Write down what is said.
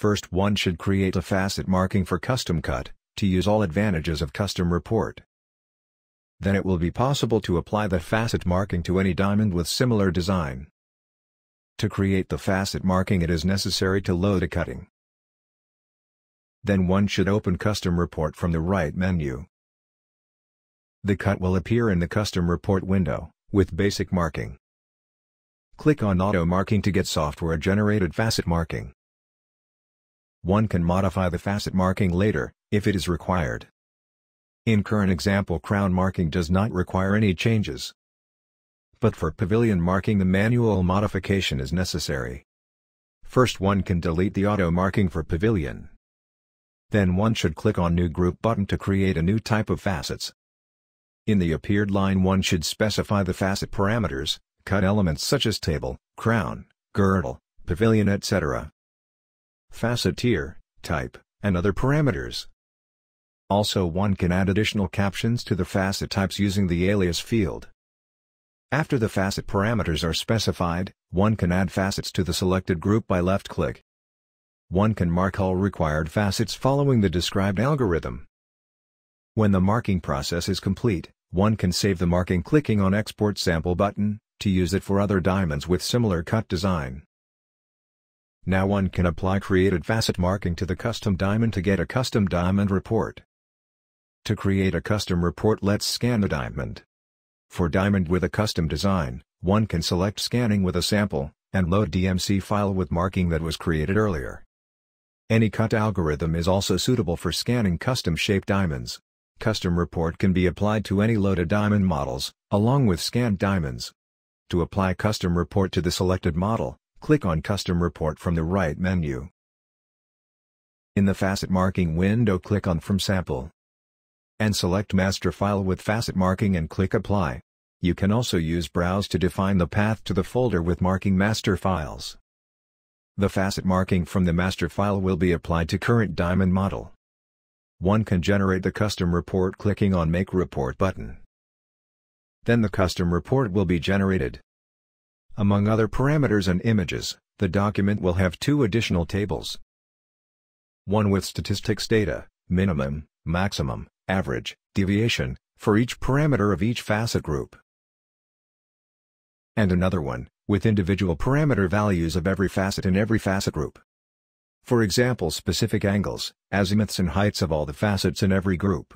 First one should create a facet marking for custom cut, to use all advantages of custom report. Then it will be possible to apply the facet marking to any diamond with similar design. To create the facet marking it is necessary to load a cutting. Then one should open Custom Report from the right menu. The cut will appear in the Custom Report window, with basic marking. Click on Auto Marking to get software-generated facet marking. One can modify the facet marking later, if it is required. In current example crown marking does not require any changes but for pavilion marking the manual modification is necessary. First one can delete the auto marking for pavilion. Then one should click on New Group button to create a new type of facets. In the appeared line one should specify the facet parameters, cut elements such as table, crown, girdle, pavilion etc. Facet tier, type, and other parameters. Also one can add additional captions to the facet types using the alias field. After the facet parameters are specified, one can add facets to the selected group by left-click. One can mark all required facets following the described algorithm. When the marking process is complete, one can save the marking clicking on Export Sample button, to use it for other diamonds with similar cut design. Now one can apply created facet marking to the custom diamond to get a custom diamond report. To create a custom report let's scan the diamond. For diamond with a custom design, one can select scanning with a sample, and load DMC file with marking that was created earlier. Any cut algorithm is also suitable for scanning custom shaped diamonds. Custom report can be applied to any loaded diamond models, along with scanned diamonds. To apply custom report to the selected model, click on Custom Report from the right menu. In the facet marking window click on From Sample and select master file with facet marking and click apply. You can also use browse to define the path to the folder with marking master files. The facet marking from the master file will be applied to current diamond model. One can generate the custom report clicking on Make Report button. Then the custom report will be generated. Among other parameters and images, the document will have two additional tables. One with statistics data, minimum, maximum, average, deviation, for each parameter of each facet group. And another one, with individual parameter values of every facet in every facet group. For example specific angles, azimuths and heights of all the facets in every group.